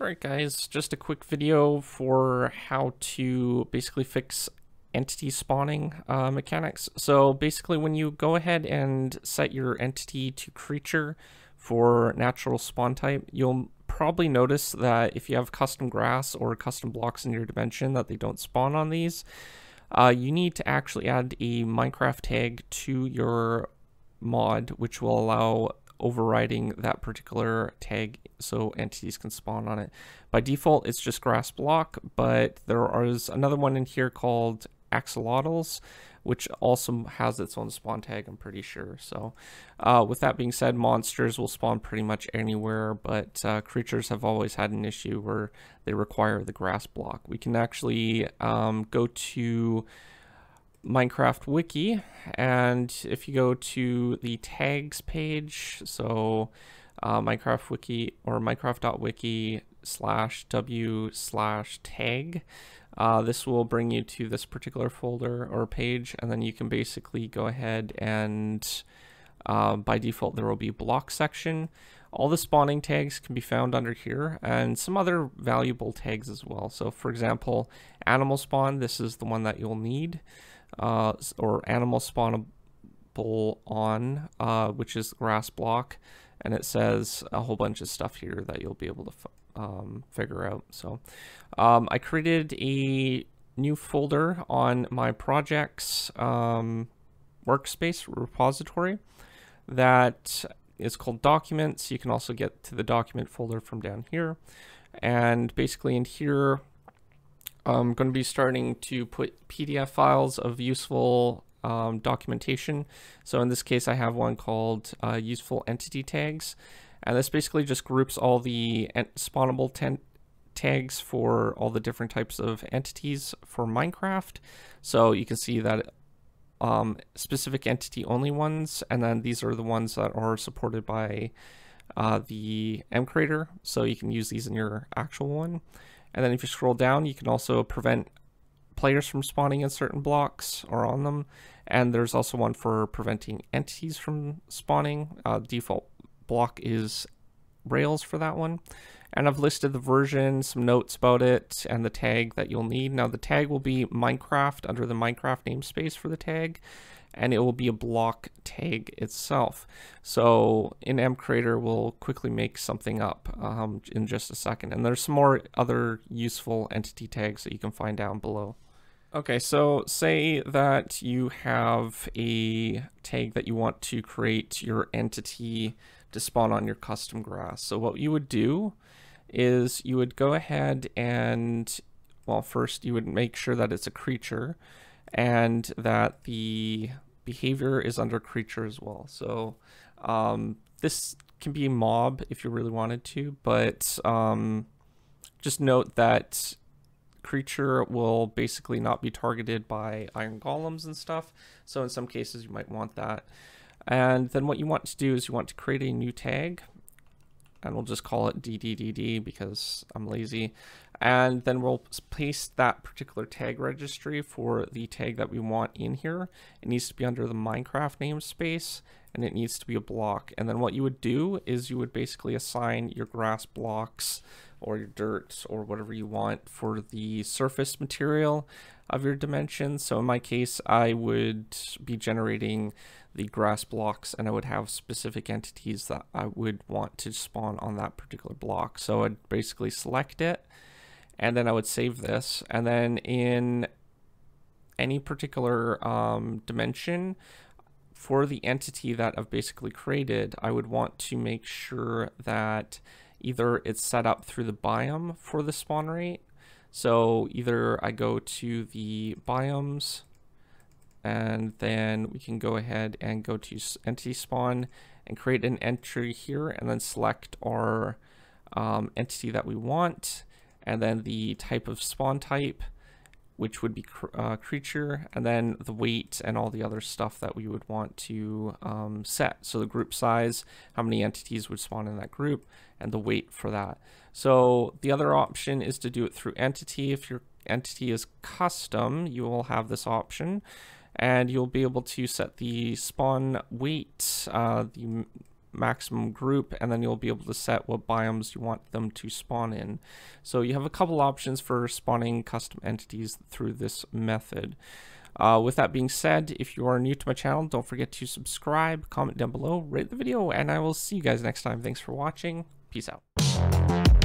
Alright guys, just a quick video for how to basically fix entity spawning uh, mechanics. So basically when you go ahead and set your entity to creature for natural spawn type, you'll probably notice that if you have custom grass or custom blocks in your dimension that they don't spawn on these. Uh, you need to actually add a Minecraft tag to your mod which will allow overriding that particular tag so entities can spawn on it. By default, it's just grass block, but there is another one in here called axolotls, which also has its own spawn tag, I'm pretty sure. So uh, with that being said, monsters will spawn pretty much anywhere, but uh, creatures have always had an issue where they require the grass block. We can actually um, go to Minecraft wiki and if you go to the tags page so uh, Minecraft wiki or minecraft.wiki slash w slash tag uh, this will bring you to this particular folder or page and then you can basically go ahead and uh, by default there will be block section. All the spawning tags can be found under here and some other valuable tags as well. So for example animal spawn this is the one that you'll need uh, or animal spawnable on, uh, which is grass block, and it says a whole bunch of stuff here that you'll be able to um, figure out. So um, I created a new folder on my projects um, workspace repository that is called documents. You can also get to the document folder from down here. And basically in here, I'm going to be starting to put PDF files of useful um, documentation. So in this case, I have one called uh, useful entity tags. And this basically just groups all the spawnable tags for all the different types of entities for Minecraft. So you can see that um, specific entity only ones, and then these are the ones that are supported by uh, the mcreator. So you can use these in your actual one. And then if you scroll down, you can also prevent players from spawning in certain blocks or on them. And there's also one for preventing entities from spawning. Uh, default block is Rails for that one. And I've listed the version, some notes about it, and the tag that you'll need. Now the tag will be Minecraft under the Minecraft namespace for the tag and it will be a block tag itself. So in mcreator, we'll quickly make something up um, in just a second. And there's some more other useful entity tags that you can find down below. Okay, so say that you have a tag that you want to create your entity to spawn on your custom grass. So what you would do is you would go ahead and, well, first you would make sure that it's a creature and that the behavior is under creature as well. So um, this can be mob if you really wanted to, but um, just note that creature will basically not be targeted by iron golems and stuff. So in some cases you might want that. And then what you want to do is you want to create a new tag and we'll just call it DDDD because I'm lazy. And then we'll paste that particular tag registry for the tag that we want in here. It needs to be under the Minecraft namespace and it needs to be a block. And then what you would do is you would basically assign your grass blocks or your dirt or whatever you want for the surface material of your dimension. So in my case, I would be generating the grass blocks and I would have specific entities that I would want to spawn on that particular block. So I'd basically select it and then I would save this. And then in any particular um, dimension, for the entity that I've basically created, I would want to make sure that either it's set up through the biome for the spawn rate. So either I go to the biomes and then we can go ahead and go to entity spawn and create an entry here and then select our um, entity that we want and then the type of spawn type which would be uh, creature, and then the weight and all the other stuff that we would want to um, set. So the group size, how many entities would spawn in that group, and the weight for that. So the other option is to do it through entity. If your entity is custom, you will have this option, and you'll be able to set the spawn weight, uh, the maximum group and then you'll be able to set what biomes you want them to spawn in. So you have a couple options for spawning custom entities through this method. Uh, with that being said, if you are new to my channel, don't forget to subscribe, comment down below, rate the video, and I will see you guys next time. Thanks for watching. Peace out.